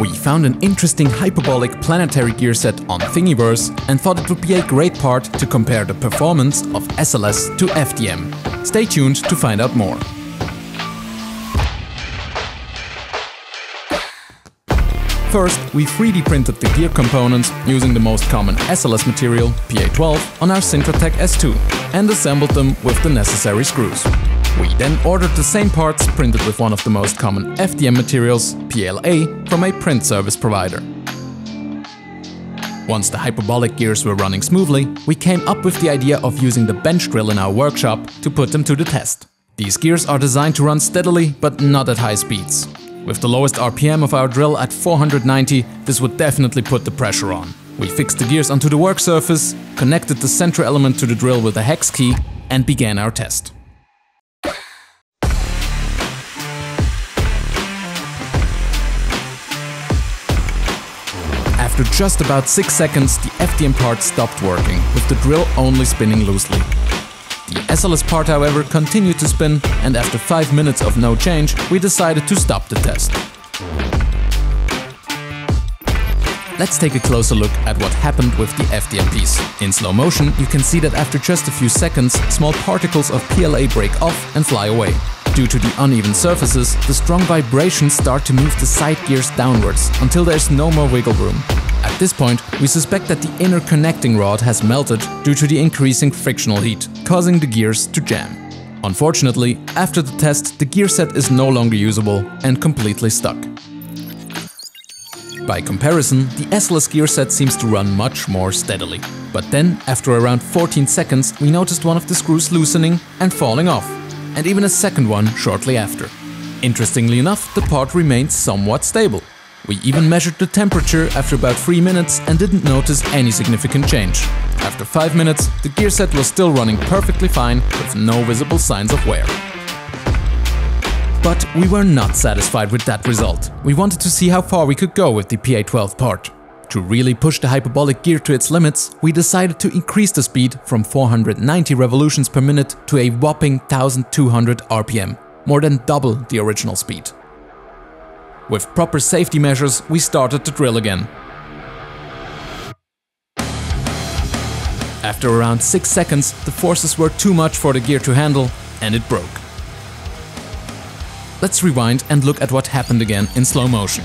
We found an interesting hyperbolic planetary gear set on Thingiverse and thought it would be a great part to compare the performance of SLS to FDM. Stay tuned to find out more. First, we 3D printed the gear components using the most common SLS material, PA12, on our Sintratec S2 and assembled them with the necessary screws. We then ordered the same parts printed with one of the most common FDM materials, PLA, from a print service provider. Once the hyperbolic gears were running smoothly, we came up with the idea of using the bench drill in our workshop to put them to the test. These gears are designed to run steadily, but not at high speeds. With the lowest RPM of our drill at 490, this would definitely put the pressure on. We fixed the gears onto the work surface, connected the center element to the drill with a hex key, and began our test. After just about 6 seconds, the FDM part stopped working, with the drill only spinning loosely. The SLS part, however, continued to spin, and after 5 minutes of no change, we decided to stop the test. Let's take a closer look at what happened with the FDM piece. In slow motion, you can see that after just a few seconds, small particles of PLA break off and fly away. Due to the uneven surfaces, the strong vibrations start to move the side gears downwards until there's no more wiggle room. At this point, we suspect that the inner connecting rod has melted due to the increasing frictional heat, causing the gears to jam. Unfortunately, after the test, the gear set is no longer usable and completely stuck. By comparison, the SLS gear set seems to run much more steadily. But then, after around 14 seconds, we noticed one of the screws loosening and falling off, and even a second one shortly after. Interestingly enough, the part remained somewhat stable. We even measured the temperature after about 3 minutes and didn't notice any significant change. After 5 minutes, the gear set was still running perfectly fine with no visible signs of wear. But we were not satisfied with that result. We wanted to see how far we could go with the PA12 part. To really push the hyperbolic gear to its limits, we decided to increase the speed from 490 revolutions per minute to a whopping 1200 RPM, more than double the original speed. With proper safety measures, we started the drill again. After around 6 seconds, the forces were too much for the gear to handle and it broke. Let's rewind and look at what happened again in slow motion.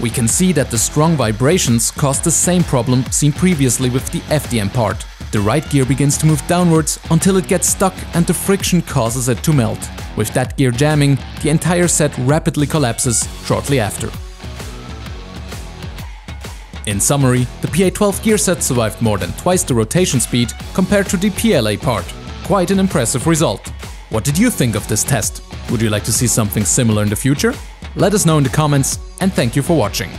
We can see that the strong vibrations caused the same problem seen previously with the FDM part. The right gear begins to move downwards until it gets stuck and the friction causes it to melt. With that gear jamming, the entire set rapidly collapses shortly after. In summary, the PA12 gear set survived more than twice the rotation speed compared to the PLA part. Quite an impressive result. What did you think of this test? Would you like to see something similar in the future? Let us know in the comments and thank you for watching.